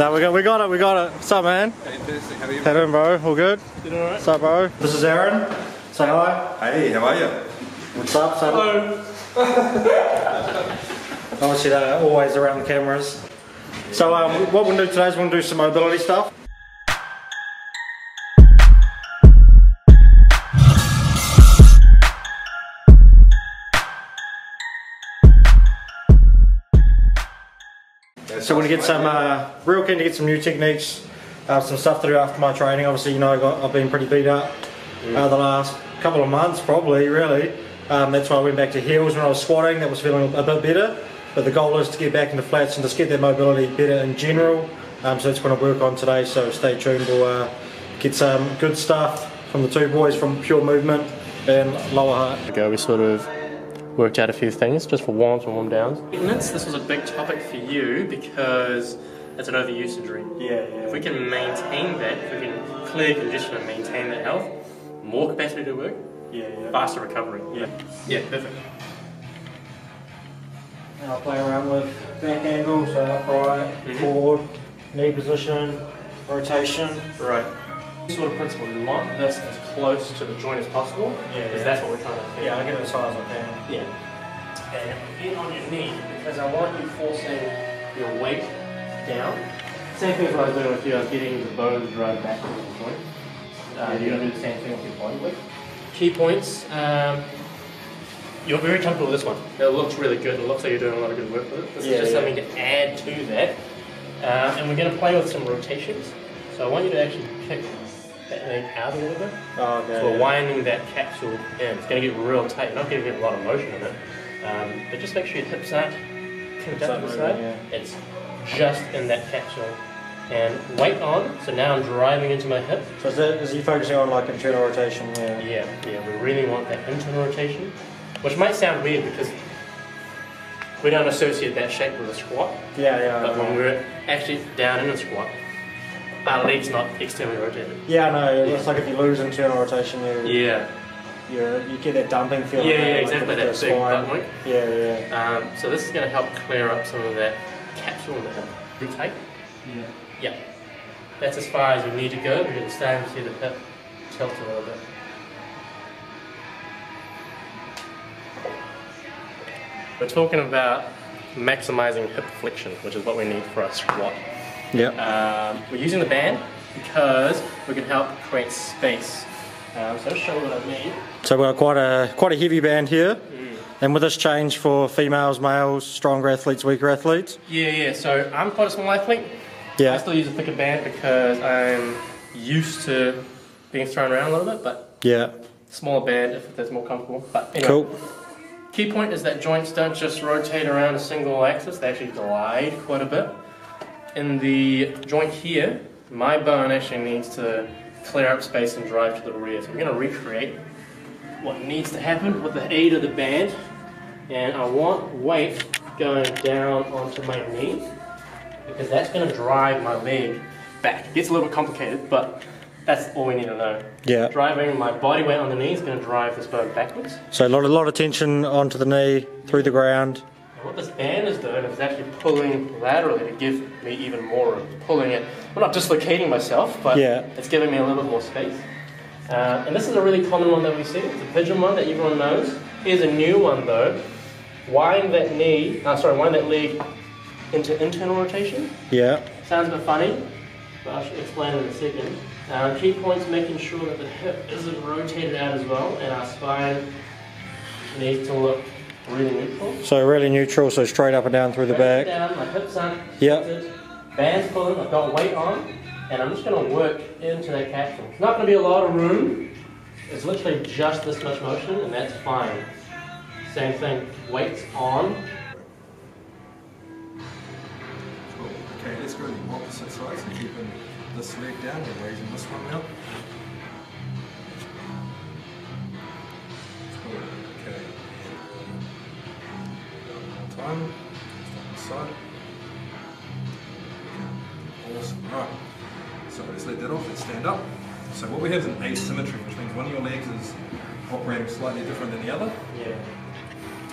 No, we got, we got it, we got it. What's up, man? Hey, fantastic. How are you? How doing, bro? All good? Doing alright? What's up, bro? This is Aaron. Say hi. Hey, how are you? What's up? Say Hello. Obviously, they're always around the cameras. So, um, what we'll do today is we'll do some mobility stuff. Get some, uh, real keen to get some new techniques, uh, some stuff to do after my training. Obviously, you know, I got, I've been pretty beat up uh, the last couple of months, probably, really. Um, that's why I went back to heels when I was squatting. That was feeling a bit better. But the goal is to get back into flats and just get that mobility better in general. Um, so that's what I work on today. So stay tuned. We'll uh, get some good stuff from the two boys from Pure Movement and Lower Heart. ago, we sort of worked out a few things just for warm-ups and warm-downs. Maintenance, this was a big topic for you because it's an overuse injury. Yeah, If we can maintain that, if we can clear condition and maintain that health, more capacity to work, yeah, yeah. faster recovery. Yeah. Yeah, perfect. And I'll play around with back angle, so upright, Mhm. forward, knee position, rotation. Right. Sort of principle, we want this as close to the joint as possible, Yeah, because yeah. that's what we're trying to do. Yeah, I'll get it as high as I can. Yeah. And get on your knee because I want you forcing your weight down. Same thing as what I was doing with you. I was getting the bones to drive back to the joint. Uh, you're going to do the same thing with your body weight. Key points. Um, you're very comfortable with this one. It looks really good. It looks like you're doing a lot of good work with it. This Yeah, is just yeah. something to add to that. Um, and we're going to play with some rotations. So I want you to actually kick that out a little bit. Oh, okay. So we're winding that capsule in. It's going to get real tight. You're not going to get a lot of motion in it. Um, but just make sure your hips aren't kicked up to the side. yeah. It's just in that capsule. And weight on. So now I'm driving into my hip. So is, that, is he focusing on like internal rotation? Yeah. Yeah, yeah. We really want that internal rotation, which might sound weird because we don't associate that shape with a squat. Yeah, yeah. But when okay. we're actually down in a squat, our legs not externally rotated. Yeah, I know. It's like if you lose internal rotation, you Yeah. you you get that dumping feeling. yeah, like exactly. the That big spine. butt wink. Yeah, yeah. Um, so this is going to help clear up some of that capsule in the hip. Yeah. Yeah. That's as far as we need to go because it's starting to see the hip tilt a little bit. We're talking about maximizing hip flexion, which is what we need for our squat. Yeah. Um, we're using the band because we can help create space. Um, so I'll show you what I mean. So we've got quite a quite a heavy band here, Mm. and with this change for females, males, stronger athletes, weaker athletes. Yeah, yeah. So I'm quite a small athlete. Yeah. I still use a thicker band because I'm used to being thrown around a little bit, but Yeah. smaller band if that's more comfortable. But anyway, Cool. key point is that joints don't just rotate around a single axis, they actually glide quite a bit. In the joint here, my bone actually needs to clear up space and drive to the rear. So I'm going to recreate what needs to happen with the aid of the band. And I want weight going down onto my knee because that's going to drive my leg back. It gets a little bit complicated, but that's all we need to know. Yeah. Driving my body weight on the knee is going to drive this bone backwards. So a lot, a lot of tension onto the knee, through the ground. And what this band is doing is actually pulling laterally to give me even more room. Pulling it, I'm not dislocating myself, but Yeah. it's giving me a little bit more space. Uh, and this is a really common one that we see. It's a pigeon one that everyone knows. Here's a new one though. Wind that knee, uh, sorry, wind that leg into internal rotation. Yeah. Sounds a bit funny, but I'll explain in a second. Uh, key points making sure that the hip isn't rotated out as well, and our spine needs to look really neutral. So really neutral, so straight up and down through the back. Down, my hips aren't Yep. tilted, Band's pulling, I've got weight on, and I'm just going to work into that capsule. It's not going to be a lot of room. It's literally just this much motion, and that's fine. Same thing, weight's on. Cool. Okay, let's go to the opposite side. So keeping this leg down, we're raising this one now. On this side. Awesome. Right. So let's let that off. Let's stand up. So what we have is an asymmetry, which means one of your legs is operating slightly different than the other. Yeah.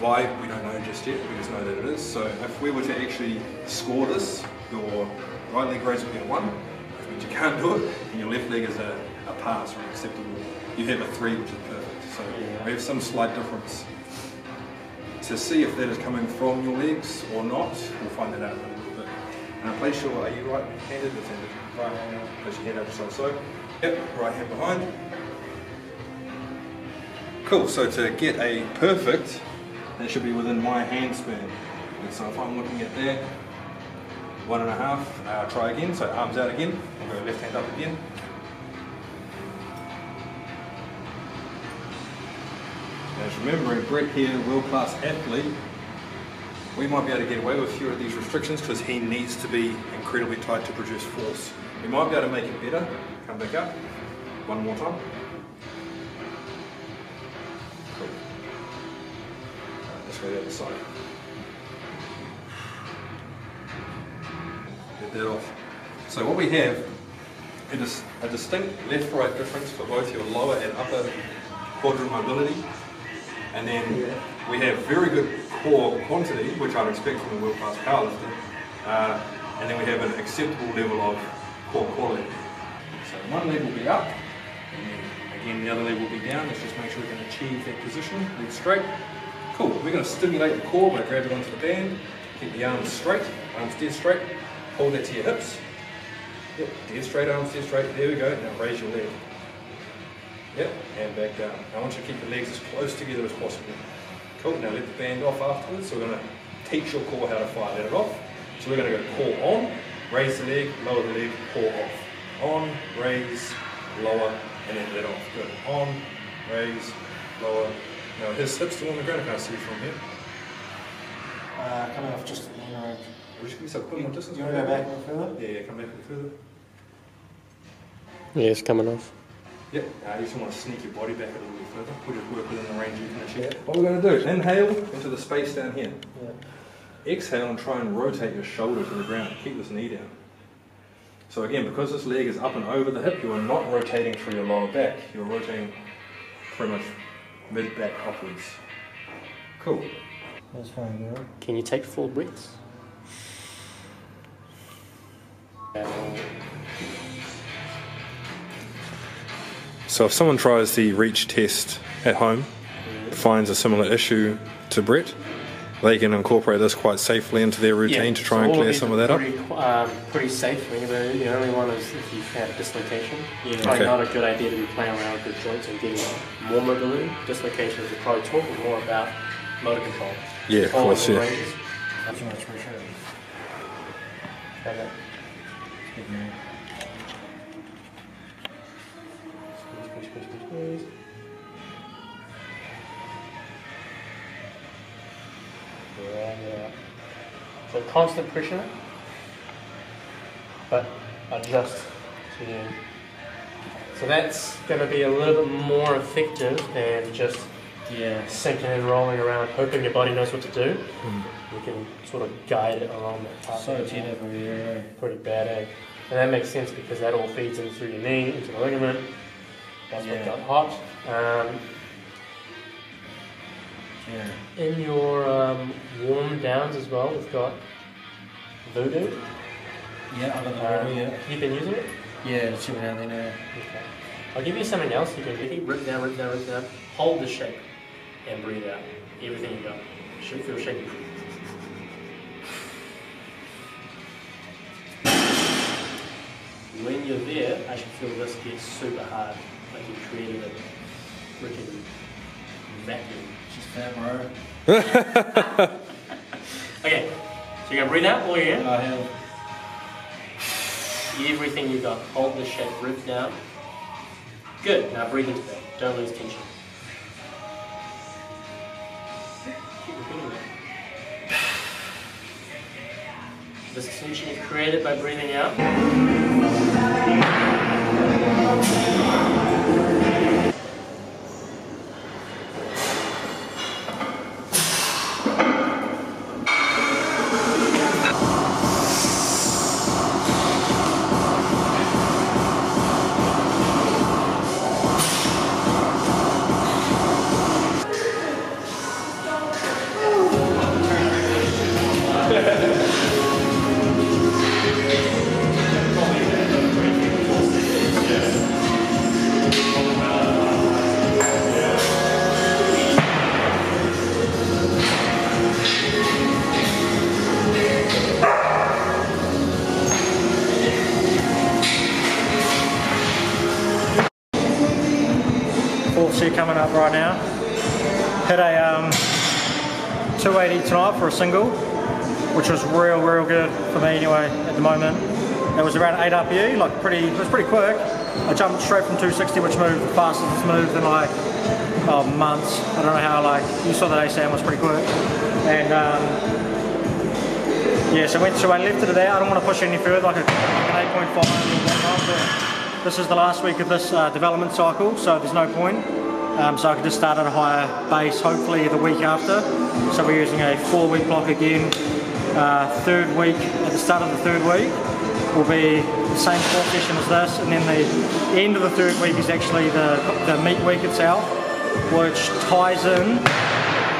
Why, we don't know just yet, we just know that it is. So if we were to actually score this, your right leg raise would be a 1, which you can't do it, and your left leg is a, a pass or an acceptable. You have a 3, which is perfect. So Yeah. we have some slight difference. To see if that is coming from your legs or not, we'll find that out in a little bit. Now place your, are you right-handed? Left-handed? Right hand. Place your hand up like so. Yep, right hand behind. Cool, so to get a perfect, that should be within my hand span. And so if I'm looking at that, one and a half, uh, try again, so arms out again, I'll go left hand up again. Remembering, Brett here, world-class athlete, we might be able to get away with a few of these restrictions because he needs to be incredibly tight to produce force. We might be able to make it better. Come back up. One more time. Cool. Alright, let's go the other side. Get that off. So what we have is a distinct left-right difference for both your lower and upper quadrant mobility. And then we have very good core quantity, which I'd expect from a world-class powerlifter. Uh, and then we have an acceptable level of core quality. So one leg will be up, and then again the other leg will be down. Let's just make sure we can achieve that position. Leg straight. Cool. We're going to stimulate the core by grabbing onto the band. Keep the arms straight, arms dead straight. Hold that to your hips. Yep, dead straight, arms dead straight. There we go. Now raise your leg. Yep, and back down. I want you to keep the legs as close together as possible. Cool, now let the band off afterwards. So we're going to teach your core how to fire. Let it off. So we're going to go core on, raise the leg, lower the leg, core off. On, raise, lower, and then let off. Good. On, raise, lower. Now his hips still on the ground. I can't see from here. Uh, coming off just you know. We're just going to put more distance. You want to go back a bit further? Yeah, yeah, come back a bit further. Yeah, it's coming off. Yep, uh, you just want to sneak your body back a little bit further. We'll just work within the range you can achieve. What we're going to do, is inhale into the space down here. Yeah. Exhale and try and rotate your shoulder to the ground. Keep this knee down. So again, because this leg is up and over the hip, you are not rotating through your lower back. You're rotating pretty much mid-back upwards. Cool. That's fine, girl. Can you take full breaths? So if someone tries the reach test at home, finds a similar issue to Brett, they can incorporate this quite safely into their routine to try so and clear some of that up. pretty, Um, pretty safe. I mean, the, the only one is if you've had a dislocation. Yeah. Probably Okay. not a good idea to be playing around with your joints and getting more mobility. Dislocations are probably talking more about motor control. Yeah, of Controlling course, the yeah. ranges. Too much pressure. Okay. Squeeze. Yeah, yeah. So constant pressure, but adjust to the So that's going to be a little bit more effective than just Yeah. sinking and rolling around, hoping your body knows what to do. You can sort of guide it along that path. So tender for you. eh? Pretty bad, eh? And that makes sense because that all feeds in through your knee, into the ligament. That's Yeah. what got hot. Um, Yeah. in your um, warm downs as well, we've got Voodoo. Yeah, I got the Um, um, yeah. You've been using it? Yeah, it's chilling down there now. Okay. I'll give you something else you can do. Rip down, rip down, rip down. Hold the shape and breathe out. Everything you got. Should feel shaky. When you're there, I should feel this get super hard. You created a freaking vacuum. She's fat, bro. Okay, so you're gonna breathe out all you I have. Everything you got. Hold the shape, rip down. Good. Now breathe into that. Don't lose tension. Keep repeating that. This tension is created by breathing out. Tonight for a single, which was real, real good for me anyway at the moment. It was around 8 RPE, like pretty, it was pretty quick. I jumped straight from 260, which moved the fastest it's moved in like oh, months. I don't know how, like, you saw that ASAM was pretty quick. And um, yeah, so went, so I left it that. I don't want to push any further, like, a, like an 8.5 or whatnot, this is the last week of this uh, development cycle, so there's no point. Um, so I can just start at a higher base, hopefully the week after. So we're using a four week block again. Uh, third week, at the start of the third week, will be the same sport session as this, and then the end of the third week is actually the, the meet week itself, which ties in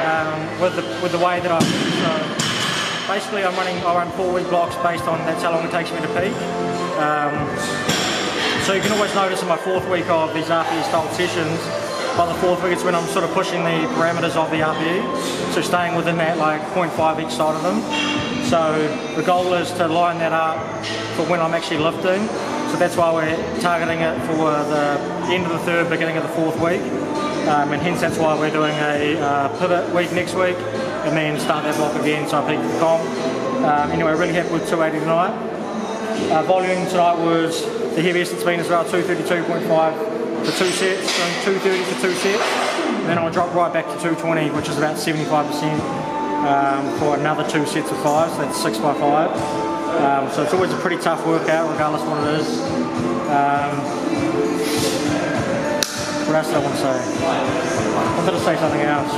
um, with, the, with the way that I so basically I'm running I run four week blocks based on that's how long it takes me to peak. Um, so you can always notice in my fourth week of these RPE style sessions, by the fourth week it's when I'm sort of pushing the parameters of the RPE, so staying within that like 0.5 each side of them. So the goal is to line that up for when I'm actually lifting. So that's why we're targeting it for the end of the third, beginning of the fourth week. Um, and hence that's why we're doing a uh, pivot week next week and then start that block again so I peak the comp. Um, anyway, really happy with 280 tonight. Uh, volume tonight was the heaviest it's been is about 232.5 for two sets, doing 230 for two sets. Then I'll drop right back to 220, which is about 75% um, for another two sets of five, so that's six by five. Um, so it's always a pretty tough workout, regardless what it is. Um, what else did I want to say? I wanted to say something else.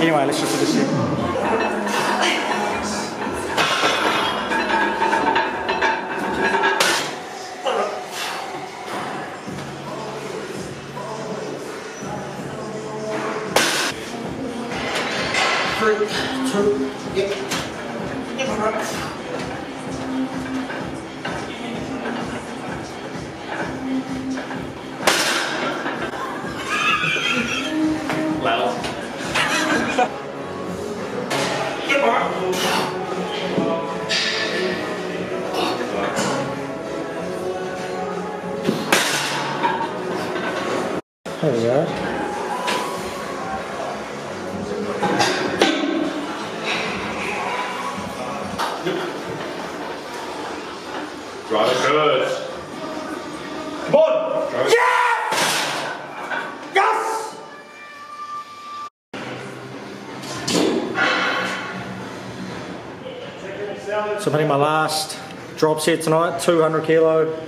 Anyway, let's just do this here. There we go. Drive it good. Come on! Yes! Yes! So I'm hitting my last drop set tonight, 200 kilo,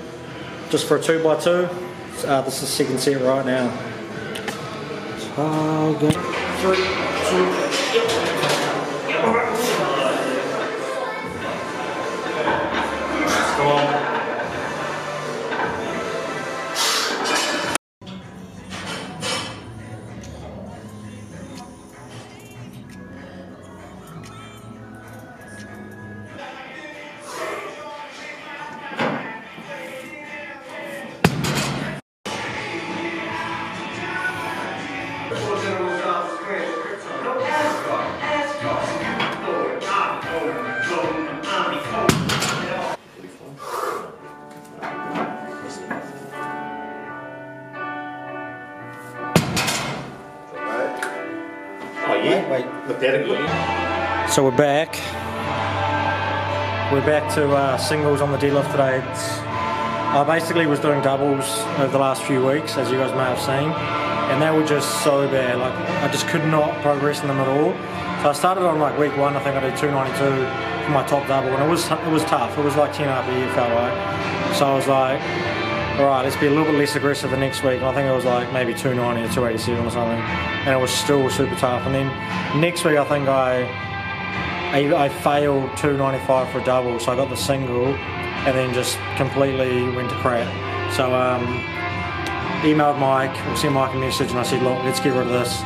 just for a two by two. Uh, this is the second set right now. So good. Three, two, So we're back. We're back to uh, singles on the deadlift today. I basically was doing doubles over the last few weeks, as you guys may have seen, and they were just so bad. Like I just could not progress in them at all. So I started on like week one. I think I did 292 for my top double, and it was it was tough. It was like 10 up a year, felt like. So I was like, all right, let's be a little bit less aggressive the next week. And I think it was like maybe 290 or 287 or something, and it was still super tough. And then next week, I think I I, I failed 295 for a double, so I got the single, and then just completely went to crap. So um, emailed Mike, or sent Mike a message, and I said, look, let's get rid of this.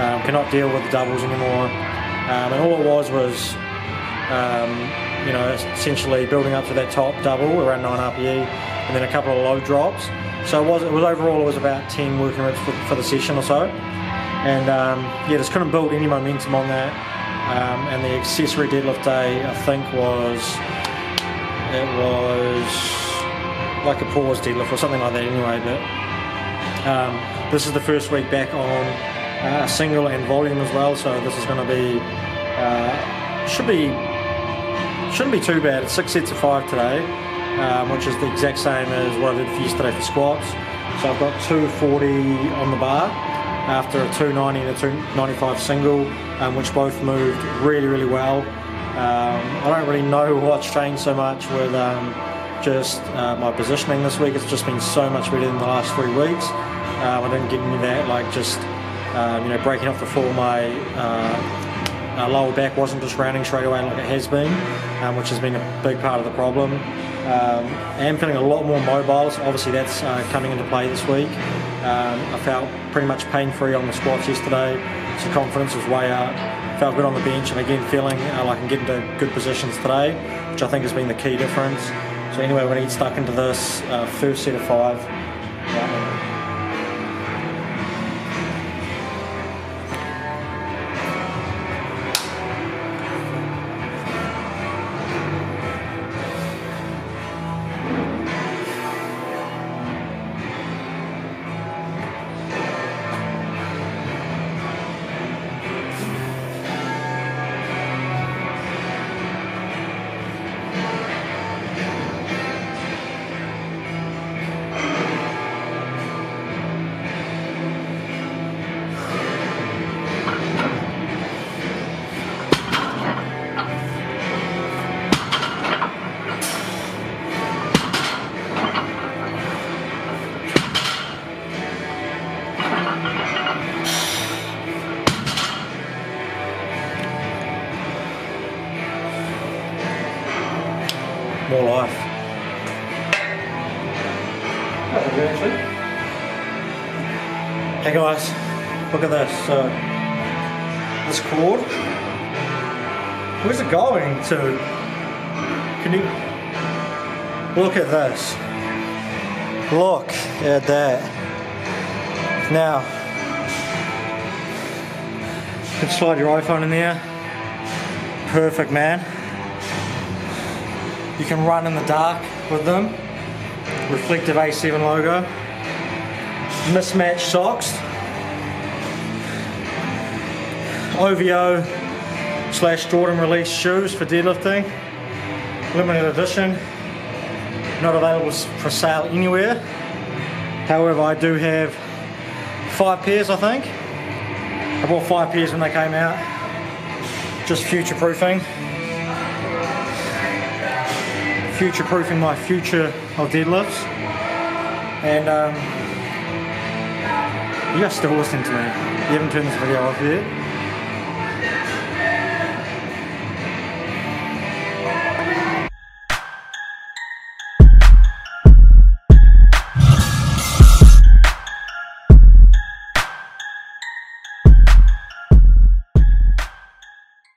Um, cannot deal with the doubles anymore. Um, and all it was was, um, you know, essentially building up to that top double around 9 RPE and then a couple of low drops. So it was, it was overall, it was about 10 working reps for, for the session or so. And um, yeah, just couldn't build any momentum on that. Um, and the accessory deadlift day, I think, was it was like a pause deadlift or something like that anyway. But um, this is the first week back on uh, single and volume as well, so this is going to be uh, should be shouldn't be too bad. It's six sets of five today, um, which is the exact same as what I did for yesterday for squats. So I've got 240 on the bar after a 290 and a 295 single, um, which both moved really, really well. Um, I don't really know what's changed so much with um, just uh, my positioning this week. It's just been so much better than the last three weeks. Um, I didn't get any of that, like just you know breaking off the floor. My uh, uh, lower back wasn't just rounding straight away like it has been, um, which has been a big part of the problem. Um, I am feeling a lot more mobile, so obviously that's uh, coming into play this week. Um, I felt pretty much pain free on the squats yesterday, so confidence was way up. Felt good on the bench, and again feeling uh, like I'm getting to good positions today, which I think has been the key difference. So anyway, we're going to get stuck into this uh, first set of five. Guys, look at this. So, this cord, where's it going to? Can you look at this? Look at that. Now, you can slide your iPhone in there. Perfect, man. You can run in the dark with them. Reflective A7 logo. Mismatched socks. OVO slash Jordan release shoes for deadlifting. Limited edition. Not available for sale anywhere. However, I do have five pairs, I think. I bought five pairs when they came out. Just future proofing future proofing my future of deadlifts. And um, you guys still listening to me. You haven't turned this video off yet.